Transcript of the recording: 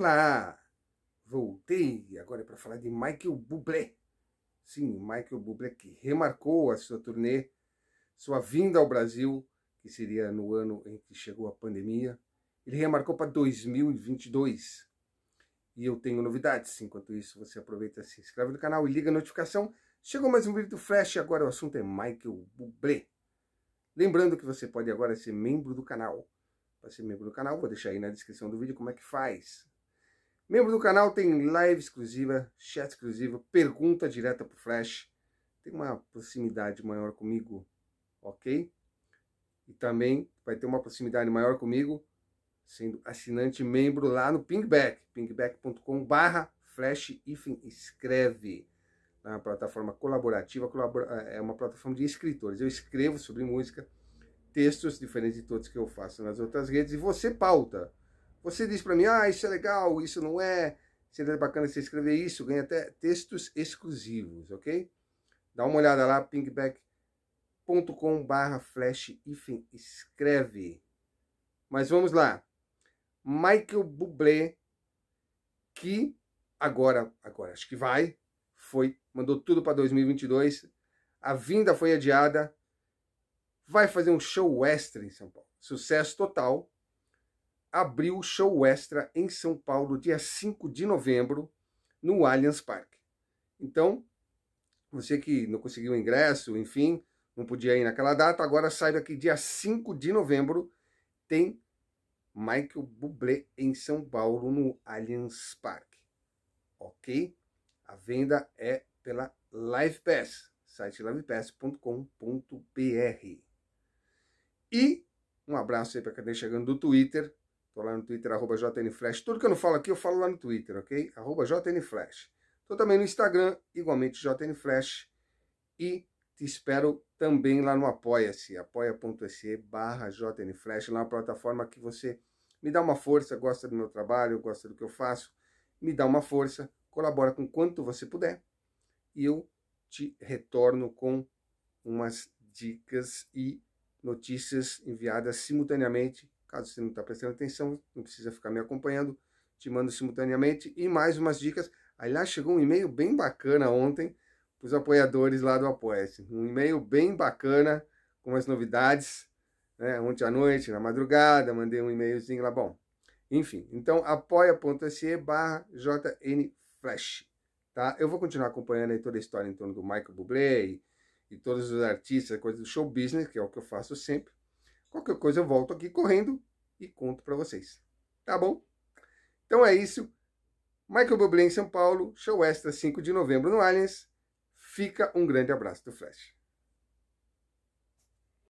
Olá! Voltei agora para falar de Michael Bublé. Sim, Michael Bublé que remarcou a sua turnê, sua vinda ao Brasil, que seria no ano em que chegou a pandemia. Ele remarcou para 2022. E eu tenho novidades. Enquanto isso, você aproveita, se inscreve no canal e liga a notificação. Chegou mais um vídeo do Flash, agora o assunto é Michael Bublé. Lembrando que você pode agora ser membro do canal. Para ser membro do canal, vou deixar aí na descrição do vídeo como é que faz. Membro do canal tem live exclusiva, chat exclusivo, pergunta direta pro Flash. Tem uma proximidade maior comigo, ok? E também vai ter uma proximidade maior comigo sendo assinante membro lá no Pingback, pingback.com barra flash escreve. É uma plataforma colaborativa, colabora, é uma plataforma de escritores. Eu escrevo sobre música, textos diferentes de todos que eu faço nas outras redes, e você pauta você diz para mim, ah, isso é legal, isso não é, seria bacana você escrever isso, ganha até textos exclusivos, ok? Dá uma olhada lá, pingback.com barra flash enfim, escreve. Mas vamos lá. Michael Bublé, que agora, agora acho que vai, foi, mandou tudo para 2022, a vinda foi adiada, vai fazer um show extra em São Paulo. Sucesso total, abriu o show extra em São Paulo, dia 5 de novembro, no Allianz Parque. Então, você que não conseguiu ingresso, enfim, não podia ir naquela data, agora saiba que dia 5 de novembro tem Michael Bublé em São Paulo, no Allianz Parque. Ok? A venda é pela Live Pass, site livepass.com.br. E um abraço aí para quem está chegando do Twitter, Tô lá no Twitter, arroba JNFlash. Tudo que eu não falo aqui, eu falo lá no Twitter, ok? Arroba JNFlash. Tô também no Instagram, igualmente JNFlash. E te espero também lá no Apoia-se, apoia.se barra JNFlash, lá na plataforma que você me dá uma força, gosta do meu trabalho, gosta do que eu faço, me dá uma força, colabora com quanto você puder e eu te retorno com umas dicas e notícias enviadas simultaneamente Caso você não está prestando atenção, não precisa ficar me acompanhando, te mando simultaneamente. E mais umas dicas. Aliás, chegou um e-mail bem bacana ontem para os apoiadores lá do Apoia-se. Um e-mail bem bacana, com as novidades. Né? Ontem à noite, na madrugada, mandei um e-mailzinho lá. Bom, enfim, então apoia.se barra jnflash. Tá? Eu vou continuar acompanhando aí toda a história em torno do Michael Bublé e, e todos os artistas, coisas do show business, que é o que eu faço sempre. Qualquer coisa eu volto aqui correndo e conto para vocês. Tá bom? Então é isso. Michael Bublé em São Paulo, show extra 5 de novembro no Allianz. Fica um grande abraço do Flash.